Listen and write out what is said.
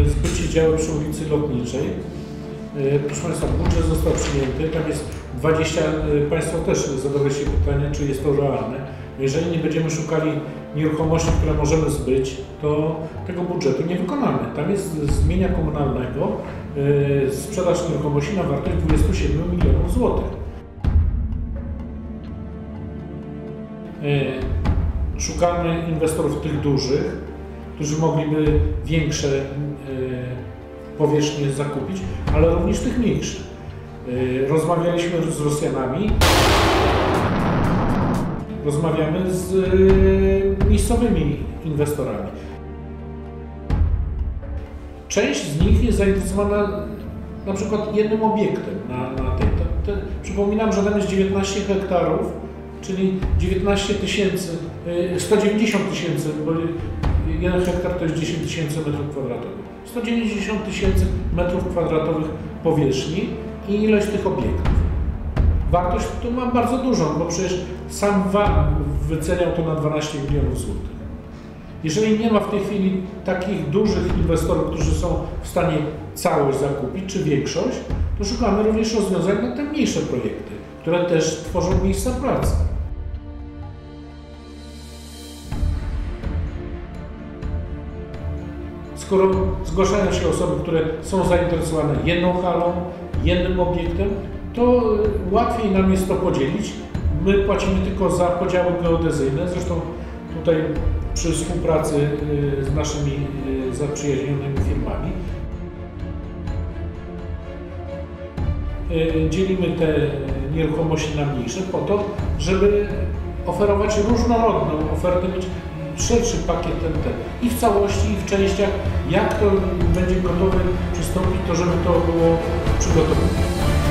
e, zbycie działu przy ulicy Lotniczej. E, Proszę Państwa, budżet został przyjęty, tam jest 20, e, Państwo też zadawali się pytanie, czy jest to realne. Jeżeli nie będziemy szukali nieruchomości, które możemy zbyć, to tego budżetu nie wykonamy. Tam jest z mienia komunalnego e, sprzedaż nieruchomości na wartość 27 milionów złotych. E, Szukamy inwestorów tych dużych, którzy mogliby większe e, powierzchnie zakupić, ale również tych mniejszych. E, Rozmawialiśmy z Rosjanami, rozmawiamy z e, miejscowymi inwestorami. Część z nich jest zainteresowana na przykład jednym obiektem na, na tej. Te, te, przypominam, że tam jest 19 hektarów, czyli 19 tysięcy, y, 190 tysięcy, bo jeden hektar to jest 10 tysięcy metrów kwadratowych. 190 tysięcy metrów kwadratowych powierzchni i ilość tych obiektów. Wartość tu ma bardzo dużą, bo przecież sam WAM wyceniał to na 12 milionów złotych. Jeżeli nie ma w tej chwili takich dużych inwestorów, którzy są w stanie całość zakupić, czy większość, to szukamy również rozwiązań na te mniejsze projekty, które też tworzą miejsca pracy. Skoro zgłaszają się osoby, które są zainteresowane jedną halą, jednym obiektem, to y, łatwiej nam jest to podzielić. My płacimy tylko za podziały geodezyjne, zresztą tutaj przy współpracy y, z naszymi y, zaprzyjaźnionymi firmami dzielimy te nieruchomości na mniejsze po to, żeby oferować różnorodną ofertę, mieć szerszy pakiet TNT i w całości, i w częściach, jak to będzie gotowe przystąpić, to żeby to było przygotowane.